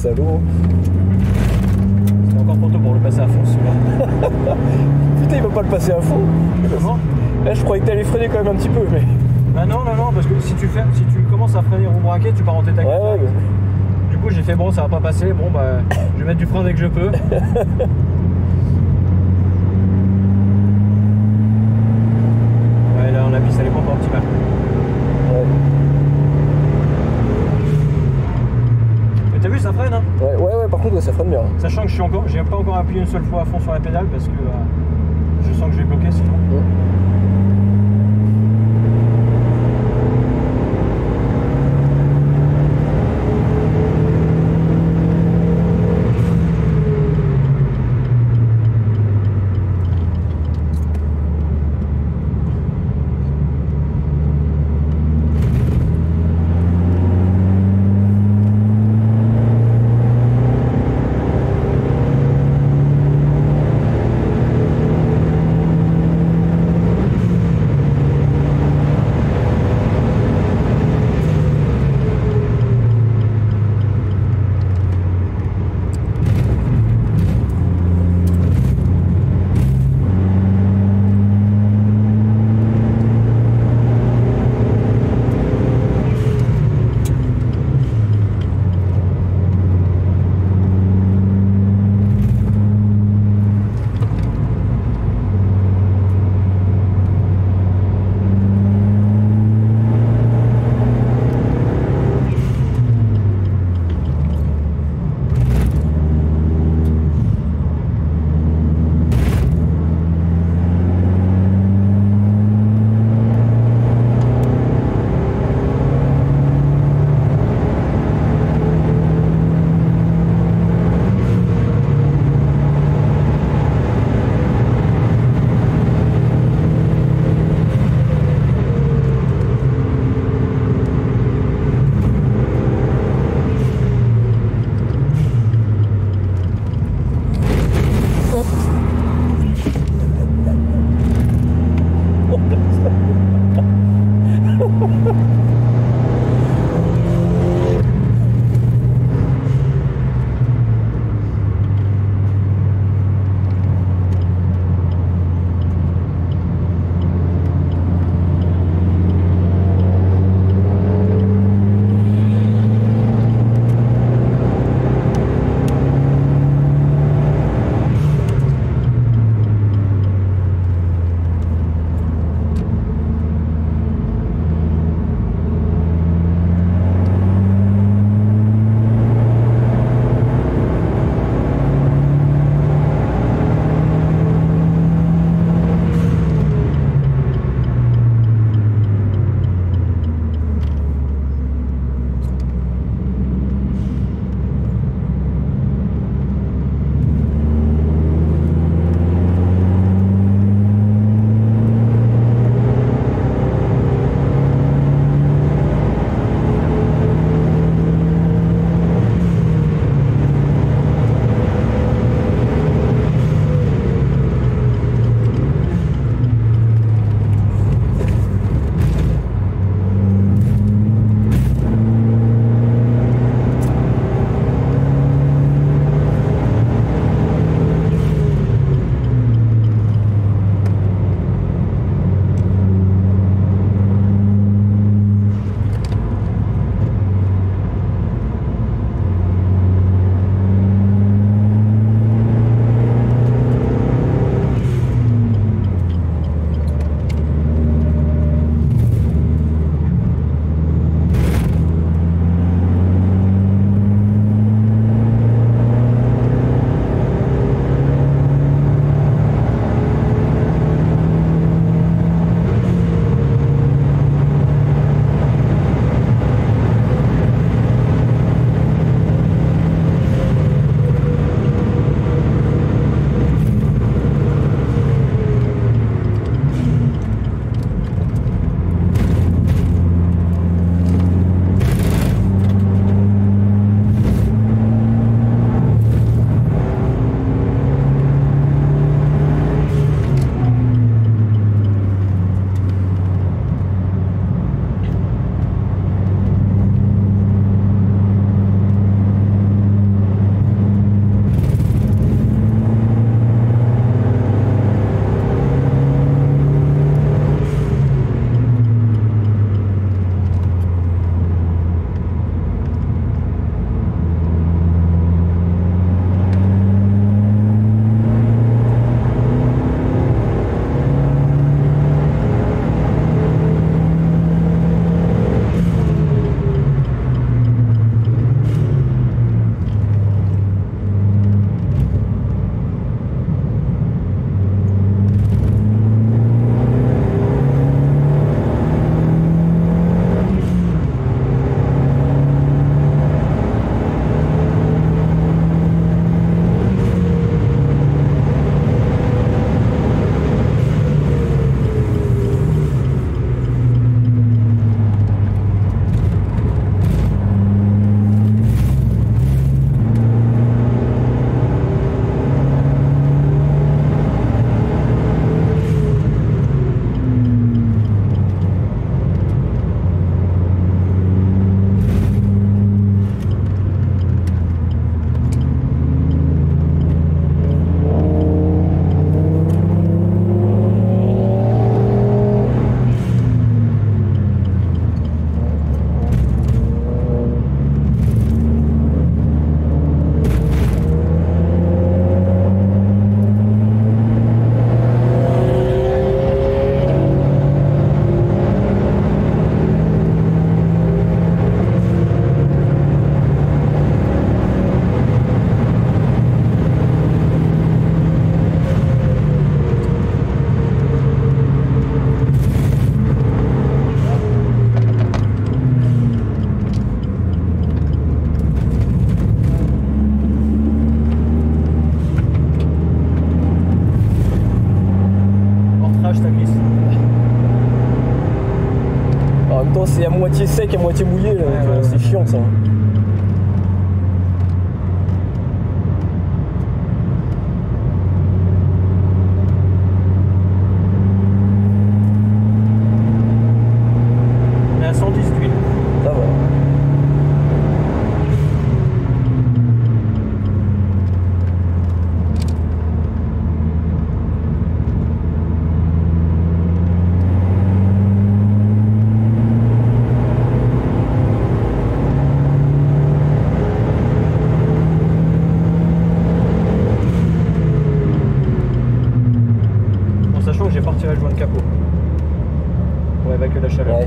salaud. C'est encore trop tôt pour le passer à fond celui-là. Putain, il va pas le passer à fond. Comment Là, je croyais que t'allais freiner quand même un petit peu, mais. Bah non, non, non, parce que si tu fais, si tu commences à freiner roue braquet, tu pars en tête à Ouais, queue. ouais, mais- Du coup, j'ai fait bon, ça va pas passer. Bon, bah, je vais mettre du frein dès que je peux. Ouais, là, la piste, elle est pas encore optimale. ouais. Mais t'as vu, ça freine, hein Ouais, ouais, ouais, par contre, ouais, ça freine bien. Sachant que je suis encore, j'ai pas encore appuyé une seule fois à fond sur la pédale parce que En même temps, c'est à moitié sec, à moitié mouillé. Ouais, ouais, euh, c'est ouais. chiant ça. On est à 110 d'huile. Ça va. En sachant que j'ai le joint de capot. Pour évacuer la chaleur.